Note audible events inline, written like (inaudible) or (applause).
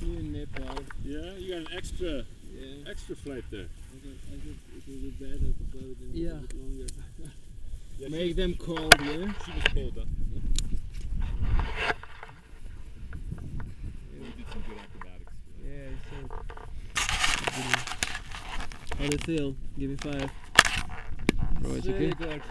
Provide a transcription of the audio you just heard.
They flew in Nepal. Yeah, you got an extra Yeah. extra flight there. I thought, I thought it would be better to go with them Yeah. a bit longer. Yeah, (laughs) Make them cold, yeah? She was cold, huh? Yeah. did some good acrobatics. Yeah, so. How do you feel? Give me five. Bro, it's Really okay. good.